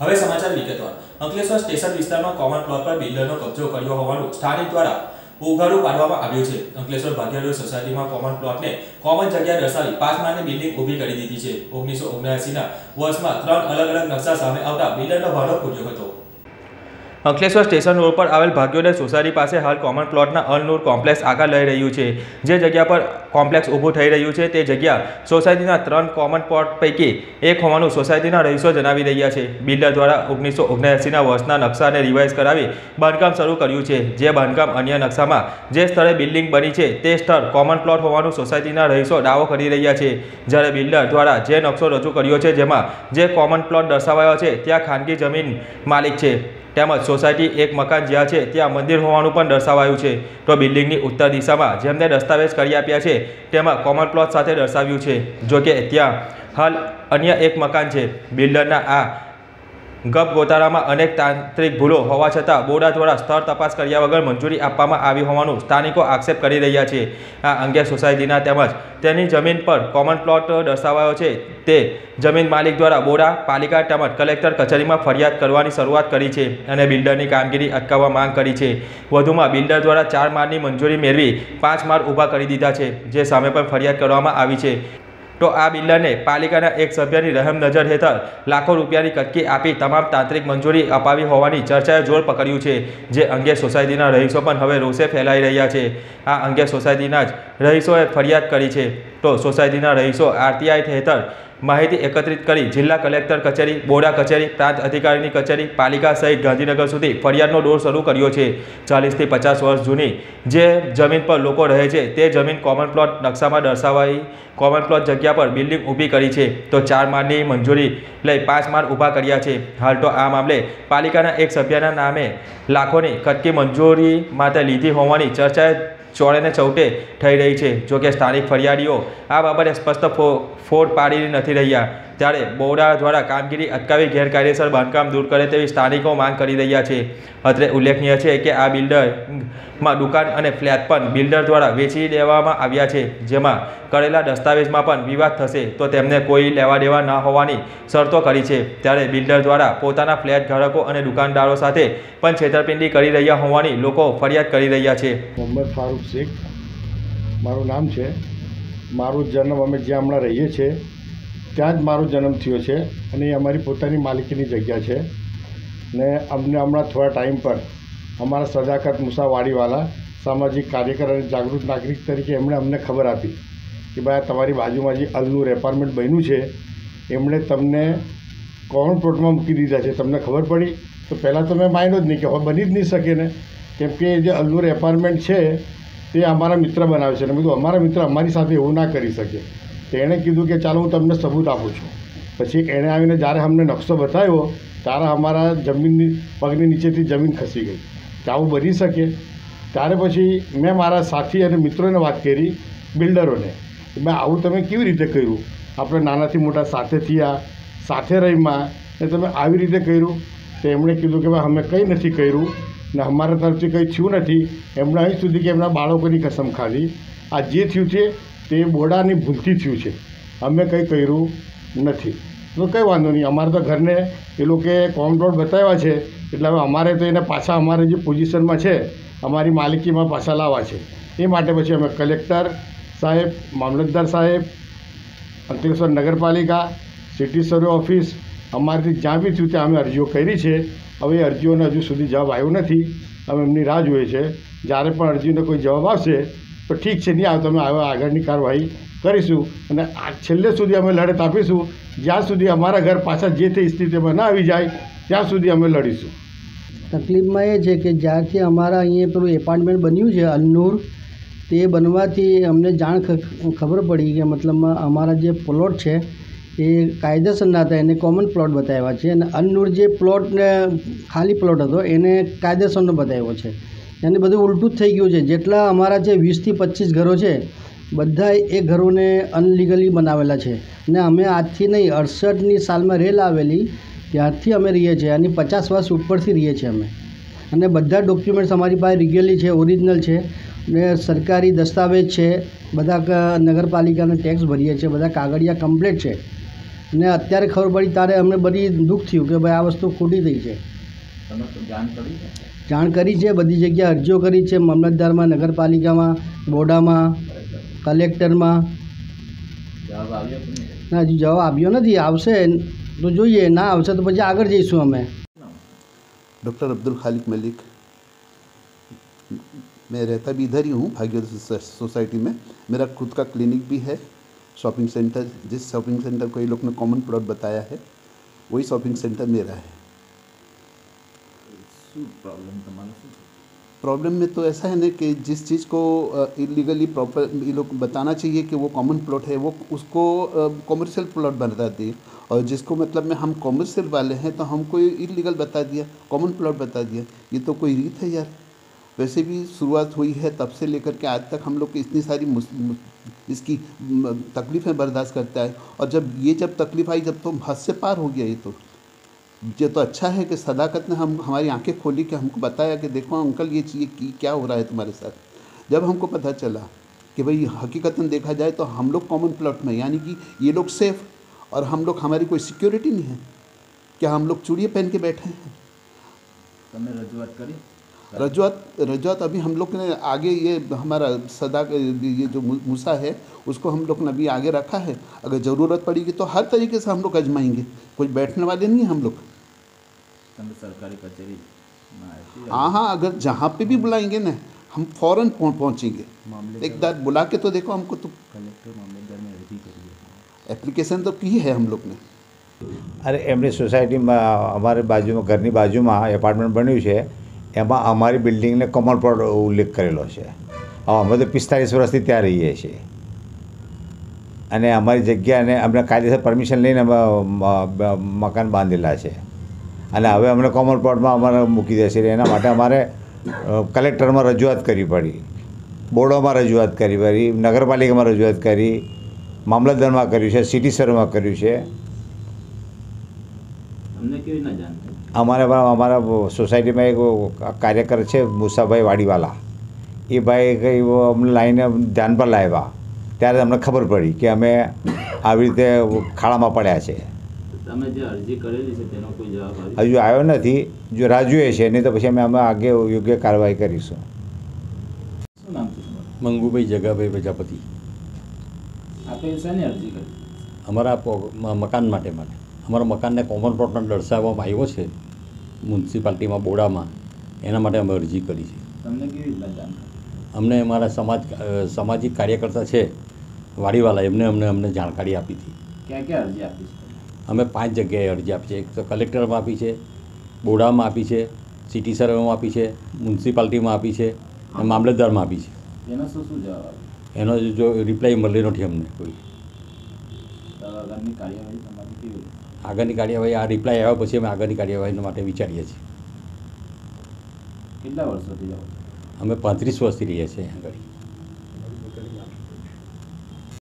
હવે સમાચાર વિગતવાર. અંકલેશ્વર સ્ટેશન વિસ્તારમાં કોમન પ્લોટ પર બિલ્ડરનો કબજો કર્યો હોવાનું સ્થાનિક દ્વારા ઉઘાડું પાડવામાં આવ્યું છે. અંકલેશ્વર ભાગ્યરોડ સોસાયટીમાં કોમન પ્લોટને કોમન જગ્યા દર્શાવી પાંચ માળની બિલ્ડિંગ ઊભી કરી દીધી છે. ઓગણીસો ઓગણસીના વર્ષમાં ત્રણ અલગ અલગ નકશા સામે આવતા બિલ્ડરનો ભાડો ફૂટ્યો હતો. અંકલેશ્વર સ્ટેશન રોડ પર આવેલ ભાગ્યોદય સોસાયટી પાસે હાલ કોમન પ્લોટના અલનૂર કોમ્પ્લેક્સ આકાર લઈ રહ્યું છે. જે જગ્યા પર કોમ્પ્લેક્સ ઊભું થઈ રહ્યું છે, તે જગ્યા સોસાયટીના ત્રણ કોમન પ્લોટ પૈકી એક હોવાનું સોસાયટીના રહીશો જણાવી રહ્યા છે. બિલ્ડર દ્વારા ઓગણીસો ઓગણએંસીના વર્ષના નકશાને રિવાઇઝ કરાવી બાંધકામ શરૂ કર્યું છે. જે બાંધકામ અન્ય નકશામાં જે સ્થળે બિલ્ડિંગ બની છે, તે સ્થળ કોમન પ્લોટ હોવાનું સોસાયટીના રહીશો દાવો કરી રહ્યા છે. જ્યારે બિલ્ડર દ્વારા જે નકશો રજૂ કર્યો છે, જેમાં જે કોમન પ્લોટ દર્શાવાયો છે, ત્યાં ખાનગી જમીન માલિક છે. તેમજ સોસાયટી એક મકાન જ્યાં છે, ત્યાં મંદિર હોવાનું પણ દર્શાવાયું છે. તો બિલ્ડિંગની ઉત્તર દિશામાં જેમને દસ્તાવેજ કરી આપ્યા છે, તેમાં કોમન પ્લોટ સાથે દર્શાવ્યું છે. જોકે ત્યાં હાલ અન્ય એક મકાન છે. બિલ્ડરના આ ગપ ગોતારામાં અનેક તાંત્રિક ભૂલો હોવા છતાં બોર્ડ દ્વારા સ્થળ તપાસ કર્યા વગર મંજૂરી આપવામાં આવી હોવાનું સ્થાનિકો આક્ષેપ કરી રહ્યા છે. આ અંગે સોસાયટીના તેમજ તેની જમીન પર કોમન પ્લોટ દર્શાવાયો છે. તે જમીન માલિક દ્વારા બોડા, પાલિકા તેમજ કલેક્ટર કચેરીમાં ફરિયાદ કરવાની શરૂઆત કરી છે અને બિલ્ડરની કામગીરી અટકાવવા માંગ કરી છે. વધુમાં બિલ્ડર દ્વારા ચાર માળની મંજૂરી મેળવી પાંચ માળ ઊભા કરી દીધા છે, જે સામે પણ ફરિયાદ કરવામાં આવી છે. તો આ બિલ્ડરને પાલિકાના એક સભ્યની રહેમ નજર હેઠળ લાખો રૂપિયાની કટકી આપી તમામ તાંત્રિક મંજૂરી અપાવી હોવાની ચર્ચાએ જોર પકડ્યું છે, જે અંગે સોસાયટીના રહીશો પણ હવે રોષે ફેલાઈ રહ્યા છે. આ અંગે સોસાયટીના જ રહીશોએ ફરિયાદ કરી છે. તો સોસાયટીના રહીશો આરટીઆઈ હેઠળ માહિતી એકત્રિત કરી જિલ્લા કલેક્ટર કચેરી, બોડા કચેરી, પ્રાંત અધિકારીની કચેરી, પાલિકા સહિત ગાંધીનગર સુધી ફરિયાદનો દોર શરૂ કર્યો છે. ચાલીસથી પચાસ વર્ષ જૂની જે જમીન પર લોકો રહે છે તે જમીન કોમન પ્લોટ નકશામાં દર્શાવાઈ કોમન પ્લોટ જગ્યા પર બિલ્ડિંગ ઊભી કરી છે. તો ચાર માળની મંજૂરી લઈ પાંચ માળ ઊભા કર્યા છે. હાલ તો આ મામલે પાલિકાના એક સભ્યના નામે લાખોની કટકી મંજૂરી માટે લીધી હોવાની ચર્ચાએ ચોળે ને ચૌટે થઈ રહી છે. જોકે સ્થાનિક ફરિયાદીઓ આ બાબતે સ્પષ્ટ ફોડ પાડી નથી રહ્યા. ત્યારે બોર્ડા દ્વારા કામગીરી અટકાવી ગેરકાયદેસર બાંધકામ દૂર કરે તેવી સ્થાનિકો માંગ કરી રહ્યા છે. અત્રે ઉલ્લેખનીય છે કે આ બિલ્ડરમાં દુકાન અને ફ્લેટ પણ બિલ્ડર દ્વારા વેચી દેવામાં આવ્યા છે. જેમાં કરેલા દસ્તાવેજમાં પણ વિવાદ થશે તો તેમને કોઈ લેવા દેવા ન હોવાની શરતો કરી છે. ત્યારે બિલ્ડર દ્વારા પોતાના ફ્લેટ ધારકો અને દુકાનદારો સાથે પણ છેતરપિંડી કરી રહ્યા હોવાની લોકો ફરિયાદ કરી રહ્યા છે. મોહમ્મદ ફારૂક શેખ, મારું નામ છે. મારો જન્મ અમે જ્યાં હમણાં રહીએ છીએ. ત્યાં જ મારો જન્મ થયો છે અને એ અમારી પોતાની માલિકીની જગ્યા છે. ને અમને હમણાં થોડા ટાઈમ પર અમારા સદાકત મુસાવાડીવાલા, સામાજિક કાર્યકર અને જાગૃત નાગરિક તરીકે એમણે અમને ખબર આપી કે ભાઈ તમારી બાજુમાં જે અલનું એપાર્ટમેન્ટ બન્યું છે, એમણે તમને કોણ પ્લોટમાં મૂકી દીધા છે તમને ખબર પડી? તો પહેલાં તો મેં માન્યો જ નહીં કે હવે બની જ નહીં શકે ને. કેમ કે જે અલનૂર એપાર્ટમેન્ટ છે, તે અમારા મિત્ર બનાવે છે. મેં કીધું, અમારા મિત્ર અમારી સાથે એવું ના કરી શકે. તેણે કીધું કે ચાલો હું તમને સબૂત આપું છું. પછી એણે આવીને જ્યારે અમને નકશો બતાવ્યો, ત્યારે અમારા જમીનની પગની નીચેથી જમીન ખસી ગઈ. કે આવું બની શકે? ત્યારે પછી મેં મારા સાથી અને મિત્રોને વાત કરી બિલ્ડરોને. મેં આવું તમે કેવી રીતે કર્યું? આપણે નાનાથી મોટા સાથે થયા, સાથે રહીમાં ને તમે આવી રીતે કર્યું? તો એમણે કીધું કે ભાઈ, અમે કંઈ નથી કર્યું, ને અમારા તરફથી કંઈ થયું નથી. એમણે અહીં સુધી કે એમના બાળકોની કસમ ખાધી. આ જે થયું છે તે બોડાની ભૂલથી થયું છે. અમે કંઈ કર્યું નથી. તો કંઈ વાંધો નહીં. અમારે તો ઘરને એ લોકોએ કોમ્પ્લોટ બતાવ્યા છે. એટલે હવે અમારે તો એને પાછા અમારે જે પોઝિશનમાં છે, અમારી માલિકીમાં પાછા લાવવા છે. એ માટે પછી અમે કલેક્ટર સાહેબ, મામલતદાર સાહેબ, અંકલેશ્વર નગરપાલિકા, સિટી સર્વે ઓફિસ, અમારાથી જ્યાં બી થયું ત્યાં અમે અરજીઓ કરી છે. હવે એ અરજીઓને હજુ સુધી જવાબ આવ્યો નથી. અમે એમની રાહ જોઈએ છે. જ્યારે પણ અરજીનો કોઈ જવાબ આવશે તો ઠીક છે નહીં આવે તમે હવે આગળની કાર્યવાહી કરીશું. અને આ છેલ્લે સુધી અમે લડત આપીશું. જ્યાં સુધી અમારા ઘર પાછા જે તે સ્થિતિમાં ના આવી જાય, ત્યાં સુધી અમે લડીશું. તકલીફમાં એ છે કે જ્યારથી અમારા અહીંયા પેલું એપાર્ટમેન્ટ બન્યું છે, અન્નુર, તે બનવાથી અમને જાણ ખબર પડી કે મતલબમાં અમારા જે પ્લોટ છે, એ કાયદેસર ના હતા એને કોમન પ્લોટ બતાવ્યા છે. અને અન્નુર જે પ્લોટને ખાલી પ્લોટ હતો, એને કાયદેસરનો બતાવ્યો છે. એને બધું ઉલટું જ થઈ ગયું છે. જેટલા અમારા જે વીસથી પચીસ ઘરો છે બધા એ ઘરોને અનલીગલી બનાવેલા છે. ને અમે આજથી નહીં, અડસઠની સાલમાં રેલ આવેલી, ત્યારથી અમે રહીએ છીએ. અને પચાસ વર્ષ ઉપરથી રહીએ છીએ અમે. અને બધા ડોક્યુમેન્ટ્સ અમારી પાસે રીગેલી છે, ઓરિજિનલ છે. ને સરકારી દસ્તાવેજ છે. બધા નગરપાલિકાને ટેક્સ ભરીએ છીએ. બધા કાગળિયા કમ્પ્લીટ છે. ને અત્યારે ખબર પડી, ત્યારે અમને બધી દુઃખ થયું કે ભાઈ આ વસ્તુ ખોટી થઈ છે. જાણ કરી છે બધી જગ્યાએ અરજીઓ કરી છે મામલતદારમાં નગરપાલિકામાં બોર્ડામાં કલેક્ટરમાં જવાબ આવ્યો કે નહીં ના હજી જવાબ આવ્યો નથી આવશે તો જોઈએ ના આવશે તો પછી આગળ જઈશું અમે डॉक्टर अब्दुल खालिक मलिक मैं रहता भी इधर ही हूँ भाग्योदय सोसा- सोसाइटी में मेरा खुद का क्लिनिक भी है शॉपिंग सेंटर जिस शॉपिंग सेंटर को ये लोग ने कॉमन प्लॉट बताया है वही शॉपिंग सेंटर मेरा है प्रॉब्लम में तो ऐसा है ना कि जिस चीज़ को इलीगली प्रॉपर ये लोग बताना चाहिए कि वो कॉमन प्लॉट है, वो उसको कॉमर्शियल प्लॉट बता दिए। और जिसको मतलब में हम कॉमर्शियल वाले हैं तो हमको इलीगल बता दिया कॉमन प्लॉट बता दिया। ये तो कोई रीत है यार। वैसे भी शुरुआत हुई है तब से लेकर के आज तक हम लोग इतनी सारी इसकी तकलीफ़ें बर्दाश्त करता है। और जब ये जब तकलीफ़ आई, जब तो हद से पार हो गया ये तो। ये तो अच्छा है कि सदाकत ने हम हमारी आँखें खोली कि हमको बताया कि देखो अंकल ये चीज़ क्या हो रहा है तुम्हारे साथ? जब हमको पता चला कि भाई हकीकतन देखा जाए तो हम लोग कॉमन प्लॉट में यानी कि ये लोग सेफ़ और हम लोग हमारी कोई सिक्योरिटी नहीं है। क्या हम लोग चूड़िए पहन के बैठे हैं? तुमने रजूआत करी? रजुआत रजुआत अभी हम लोग ने आगे ये हमारा सदा ये जो मूसा है उसको हम लोग ने अभी आगे रखा है। अगर ज़रूरत पड़ेगी तो हर तरीके से हम लोग आजमाएँगे कोई बैठने वाले नहीं हम लोग। તમે સરકારી કચેરીમાં આવી हाँ हाँ अगर जहाँ पे भी बुलाएंगे ना हम फ़ौरन पहुँ- पहुँचेंगे एक बार बुला के तो देखो हमको तो કલેક્ટર મામલતદારને અરજી કરી હતી एप्लीकेशन तो की है हम लोग ने અરે એમની સોસાયટીમાં અમારી બાજુમાં ઘરની બાજુમાં એપાર્ટમેન્ટ બન્યું છે એમાં અમારી બિલ્ડિંગને કોમન પ્લોટ ઉલ્લેખ કરેલો છે હવે અમે તો પિસ્તાલીસ વર્ષથી ત્યાં રહીએ છીએ અને અમારી જગ્યાને અમને કાયદેસર પરમિશન લઈને અમે મ- બ- મકાન બાંધેલા છે અને હવે અમને કોમન પ્લોટમાં અમારે મૂકી દેશે એના માટે અમારે કલેક્ટરમાં રજૂઆત કરવી પડી. બોર્ડોમાં રજૂઆત કરવી પડી નગરપાલિકામાં રજૂઆત કરી મામલતદારમાં કર્યું છે સિટી સરમાં કર્યું છે. અમારે અમારા સોસાયટીમાં એક કાર્યકર છે મુસાભાઈ વાડીવાલા. એ ભાઈ કંઈ અમને લાઈને ધ્યાન પર લાવ્યા. ત્યારે અમને ખબર પડી કે અમે આવી રીતે ખાડામાં પડ્યા છે. તમે જે અરજી કરેલી છે તેનો કોઈ જવાબ હજુ આવ્યો નથી. જો રાહ જોઈએ છે નહીં તો પછી અમે અમે આગે યોગ્ય કાર્યવાહી કરીશું. શું નામ છે મંગુભાઈ જગાભાઈ પ્રજાપતિ. આપે શાની અરજી કરી? અમારા મકાન માટે માટે અમારા મકાનને કોમન પ્લોટમાં દર્શાવવામાં આવ્યો છે મ્યુનિસિપાલિટીમાં બોડામાં. એના માટે અમે અરજી કરી છે. તમને કેવી રીતના અમને અમારા સમાજ સામાજિક કાર્યકર્તા છે વાડીવાલા એમને અમને અમને જાણકારી આપી હતી. ક્યાં ક્યાં અરજી આપી છે? અમે પાંચ જગ્યાએ અરજી આપી છે. એક તો કલેક્ટરમાં આપી છે બોડામાં આપી છે સિટી સર્વેમાં આપી છે મ્યુનિસિપાલિટીમાં આપી છે અને મામલતદારમાં આપી છે. એનો શું શું જવાબ એનો જો રિપ્લાય મળ્યો નથી અમને કોઈ. આગળની કાર્યવાહી આ રિપ્લાય આવ્યા પછી અમે આગળની કાર્યવાહી માટે વિચારીએ છીએ. કેટલા વર્ષોથી અમે પાંત્રીસ વર્ષથી રહીએ છીએ આગળ.